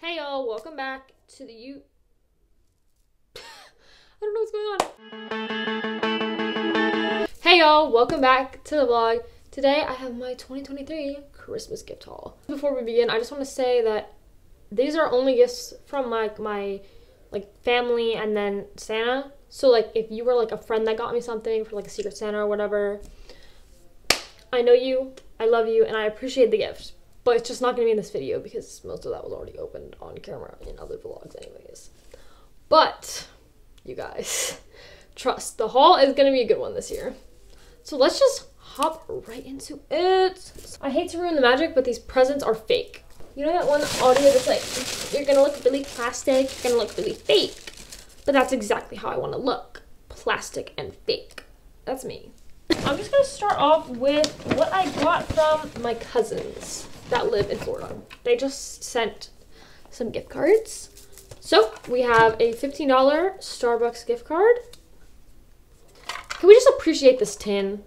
Hey y'all, welcome back to the U. I don't know what's going on. Hey y'all, welcome back to the vlog. Today I have my 2023 Christmas gift haul. Before we begin, I just want to say that these are only gifts from like my like family and then Santa. So like if you were like a friend that got me something for like a secret Santa or whatever, I know you, I love you, and I appreciate the gift. But it's just not gonna be in this video because most of that was already opened on camera in other vlogs anyways. But you guys, trust the haul is gonna be a good one this year. So let's just hop right into it. I hate to ruin the magic, but these presents are fake. You know that one audio that's like, you're gonna look really plastic, you're gonna look really fake. But that's exactly how I wanna look. Plastic and fake. That's me. I'm just gonna start off with what I got from my cousins that live in Florida. They just sent some gift cards. So we have a $15 Starbucks gift card. Can we just appreciate this tin?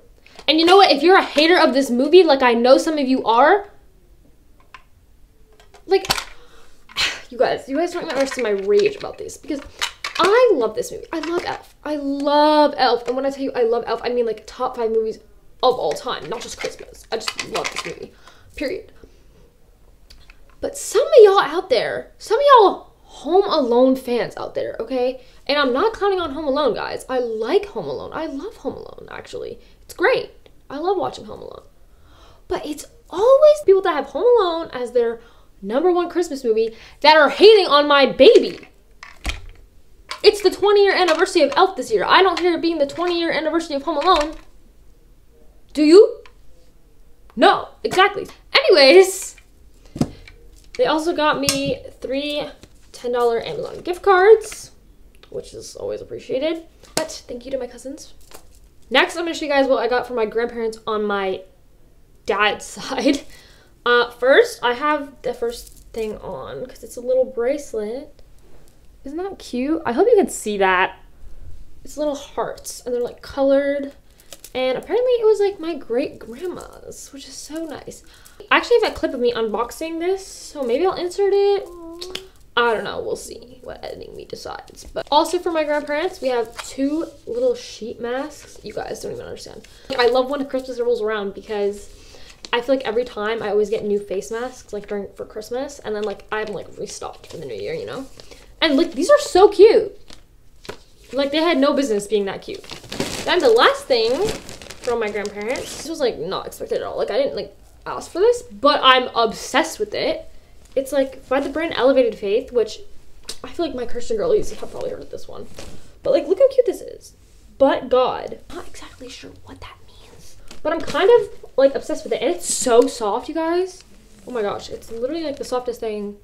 And you know what? If you're a hater of this movie, like I know some of you are, like, you guys, you guys don't understand my rage about this because I love this movie. I love Elf. I love Elf. And when I tell you I love Elf, I mean like top five movies of all time, not just Christmas. I just love this movie. Period. But some of y'all out there, some of y'all Home Alone fans out there, okay? And I'm not counting on Home Alone, guys. I like Home Alone. I love Home Alone, actually. It's great. I love watching Home Alone. But it's always people that have Home Alone as their number one Christmas movie that are hating on my baby. It's the 20 year anniversary of Elf this year. I don't hear it being the 20 year anniversary of Home Alone. Do you? No, exactly. Anyways, they also got me three $10 Amazon gift cards, which is always appreciated. But thank you to my cousins. Next, I'm going to show you guys what I got from my grandparents on my dad's side. Uh, first, I have the first thing on because it's a little bracelet. Isn't that cute? I hope you can see that. It's little hearts and they're like colored. And apparently it was like my great grandma's, which is so nice. I actually have a clip of me unboxing this, so maybe I'll insert it. I don't know, we'll see what editing me decides. But also for my grandparents, we have two little sheet masks. You guys don't even understand. I love when Christmas rolls around because I feel like every time I always get new face masks like during for Christmas and then like I'm like restocked for the new year, you know? And like these are so cute. Like they had no business being that cute. Then the last thing from my grandparents, this was like not expected at all. Like I didn't like ask for this, but I'm obsessed with it. It's like by the brand Elevated Faith, which I feel like my Christian girlies have probably heard of this one. But like look how cute this is. But God. Not exactly sure what that means. But I'm kind of like obsessed with it. And it's so soft, you guys. Oh my gosh. It's literally like the softest thing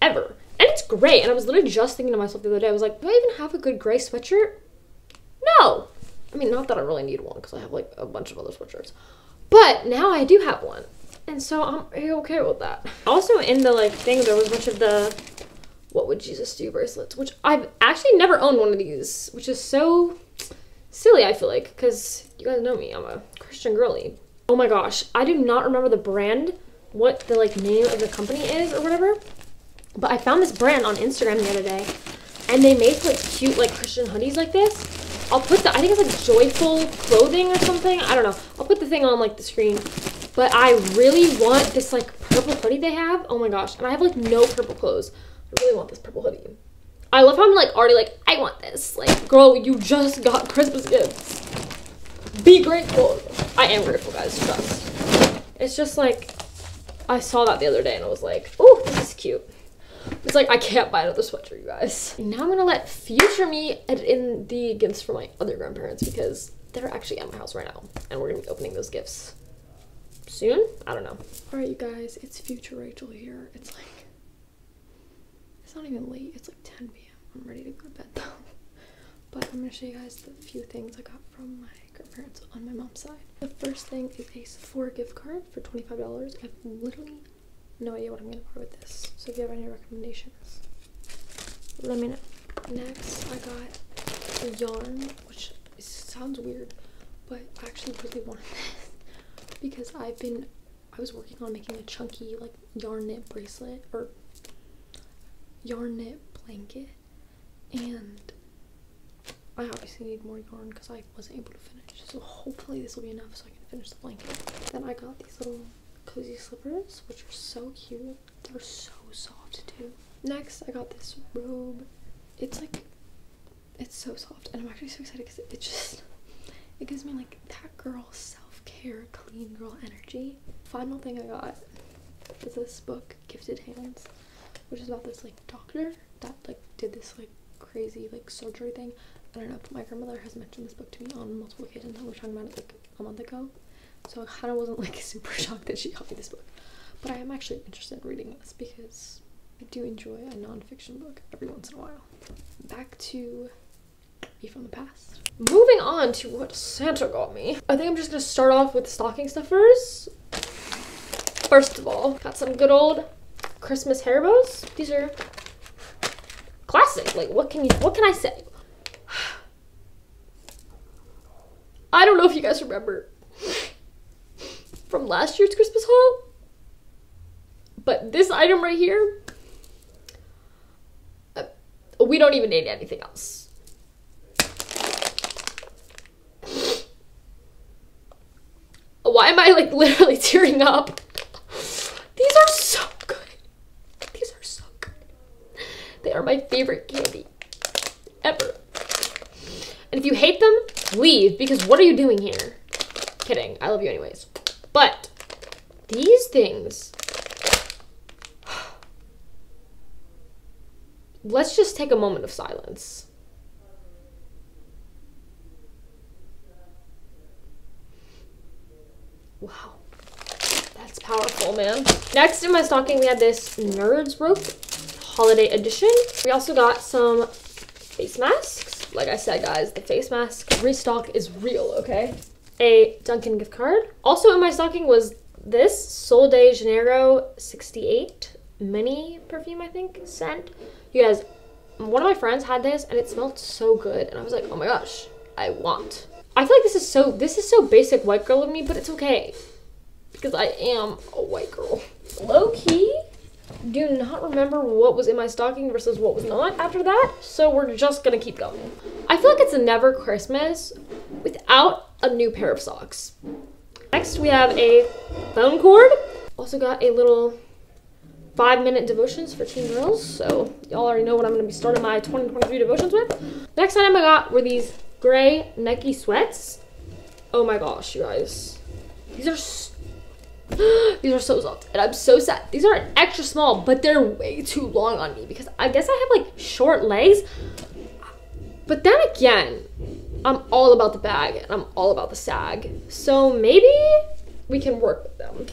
ever. And it's great. And I was literally just thinking to myself the other day, I was like, do I even have a good gray sweatshirt? No. I mean, not that I really need one because I have like a bunch of other sweatshirts. But now I do have one. And so I'm okay with that. Also in the like thing, there was a bunch of the what would Jesus do bracelets, which I've actually never owned one of these, which is so silly, I feel like, because you guys know me, I'm a Christian girly. Oh my gosh, I do not remember the brand, what the like name of the company is or whatever, but I found this brand on Instagram the other day, and they make like cute like Christian hoodies like this. I'll put the, I think it's like Joyful Clothing or something. I don't know. I'll put the thing on like the screen. But I really want this like purple hoodie they have. Oh my gosh. And I have like no purple clothes. I really want this purple hoodie. I love how I'm like already like, I want this. Like, girl, you just got Christmas gifts. Be grateful. I am grateful, guys. Trust. It's just like, I saw that the other day and I was like, oh, this is cute. It's like I can't buy another sweatshirt, you guys. Now I'm gonna let future me edit in the gifts for my other grandparents because they're actually at my house right now and we're gonna be opening those gifts soon. I don't know. All right, you guys, it's future Rachel here. It's like, it's not even late. It's like 10 p.m. I'm ready to go to bed though. But I'm gonna show you guys the few things I got from my grandparents on my mom's side. The first thing is a Sephora gift card for $25. I've literally no idea what I'm gonna buy with this. So if you have any recommendations, let me know. Next, I got yarn, which sounds weird, but I actually really wanted this because I've been, I was working on making a chunky like yarn knit bracelet or yarn knit blanket and I obviously need more yarn because I wasn't able to finish. So hopefully this will be enough so I can finish the blanket. Then I got these little cozy slippers, which are so cute. They're so soft too. Next, I got this robe. It's like, it's so soft, and I'm actually so excited because it just, it gives me like that girl self-care, clean girl energy. Final thing I got is this book, Gifted Hands, which is about this like doctor that like did this like crazy like surgery thing. I don't know, but my grandmother has mentioned this book to me on multiple occasions. We were talking about it like a month ago. So I kind of wasn't like super shocked that she got me this book. But I am actually interested in reading this because I do enjoy a nonfiction book every once in a while. Back to me from the past. Moving on to what Santa got me. I think I'm just gonna start off with stocking stuffers. First of all, got some good old Christmas hair bows. These are classic. Like what can you what can I say? I don't know if you guys remember from last year's Christmas haul, but this item right here, uh, we don't even need anything else. Why am I like literally tearing up? These are so good. These are so good. They are my favorite candy ever. And if you hate them, leave because what are you doing here? Kidding. I love you anyways. These things Let's just take a moment of silence. Wow. That's powerful, man. Next in my stocking, we had this Nerds Rope Holiday Edition. We also got some face masks. Like I said, guys, the face mask restock is real, okay? A Dunkin' gift card. Also in my stocking was this Sol de Janeiro 68 mini perfume, I think, scent. You guys, one of my friends had this and it smelled so good. And I was like, oh my gosh, I want. I feel like this is so, this is so basic white girl of me, but it's okay. Because I am a white girl. Low key, do not remember what was in my stocking versus what was not after that. So we're just gonna keep going. I feel like it's a never Christmas without a new pair of socks. Next we have a phone cord. Also got a little five minute devotions for teen girls. So y'all already know what I'm gonna be starting my 2023 devotions with. Next item I got were these gray Nike sweats. Oh my gosh, you guys. These are so these are so soft and I'm so sad. These are extra small, but they're way too long on me because I guess I have like short legs. But then again, I'm all about the bag and I'm all about the sag. So maybe we can work with them.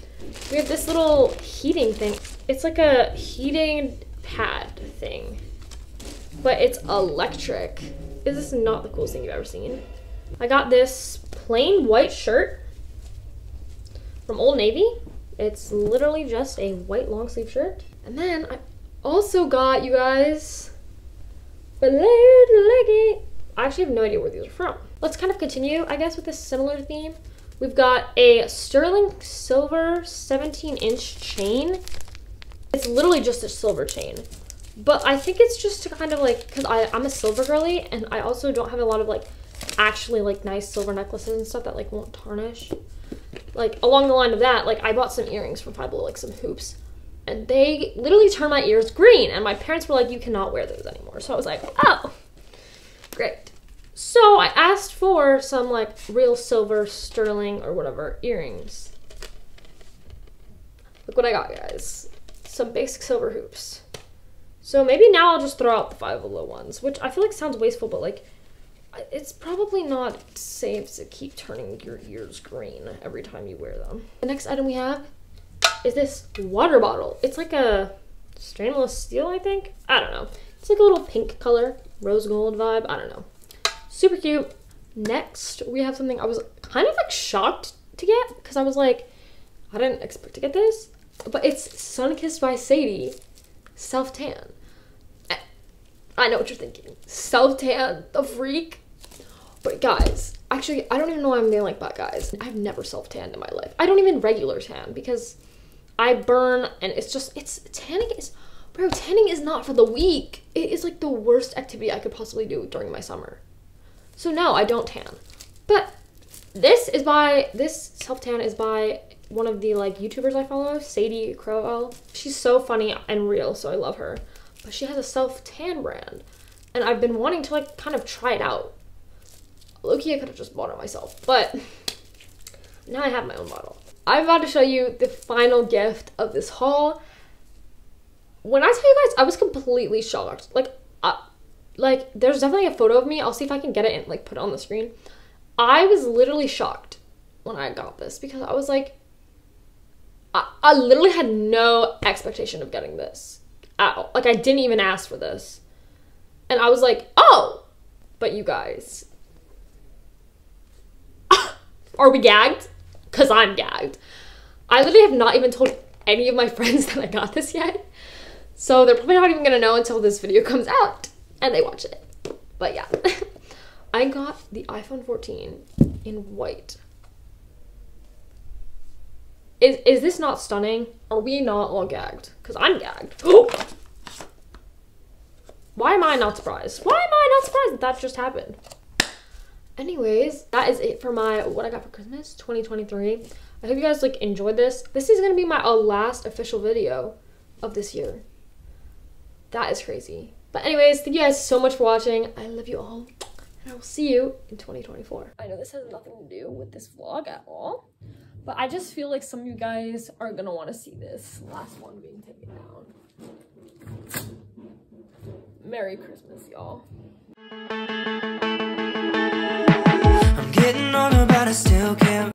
We have this little heating thing. It's like a heating pad thing, but it's electric. Is this not the coolest thing you've ever seen? I got this plain white shirt from Old Navy. It's literally just a white long sleeve shirt. And then I also got, you guys, a leggy. I actually have no idea where these are from. Let's kind of continue, I guess, with this similar theme. We've got a sterling silver 17 inch chain. It's literally just a silver chain. But I think it's just to kind of like, because I'm a silver girly and I also don't have a lot of like actually like nice silver necklaces and stuff that like won't tarnish like along the line of that, like I bought some earrings from Five Below, like some hoops, and they literally turned my ears green. And my parents were like, "You cannot wear those anymore." So I was like, "Oh, great." So I asked for some like real silver sterling or whatever earrings. Look what I got, guys. Some basic silver hoops. So maybe now I'll just throw out the Five Below ones, which I feel like sounds wasteful, but like it's probably not safe to keep turning your ears green every time you wear them. The next item we have is this water bottle. It's like a stainless steel, I think. I don't know. It's like a little pink color, rose gold vibe. I don't know. Super cute. Next, we have something I was kind of like shocked to get because I was like, I didn't expect to get this. But it's Sunkissed by Sadie self tan. Eh, I know what you're thinking. Self tan, the freak. But guys, actually, I don't even know why I'm being like that, guys. I've never self tanned in my life. I don't even regular tan because I burn and it's just, it's tanning is Bro, tanning is not for the weak. It is like the worst activity I could possibly do during my summer. So no, I don't tan. But this is by this self tan is by one of the like YouTubers I follow, Sadie Crowell. She's so funny and real, so I love her. But she has a self tan brand, and I've been wanting to like kind of try it out. Loki, I could have just bought it myself, but now I have my own bottle. I'm about to show you the final gift of this haul. When I tell you guys, I was completely shocked. Like, like there's definitely a photo of me. I'll see if I can get it and like put it on the screen. I was literally shocked when I got this because I was like, I, I literally had no expectation of getting this at all. Like I didn't even ask for this. And I was like, oh, but you guys, are we gagged? Because I'm gagged. I literally have not even told any of my friends that I got this yet. So they're probably not even gonna know until this video comes out and they watch it. But yeah, I got the iPhone 14 in white. Is, is this not stunning? Are we not all gagged? Because I'm gagged. Why am I not surprised? Why am I not surprised that that just happened? Anyways, that is it for my what I got for Christmas 2023. I hope you guys like enjoyed this. This is gonna be my uh, last official video of this year. That is crazy. But anyways, thank you guys so much for watching. I love you all. And I will see you in 2024. I know this has nothing to do with this vlog at all. But I just feel like some of you guys are gonna want to see this last one being taken down. Merry Christmas, y'all. I'm getting on about I still can't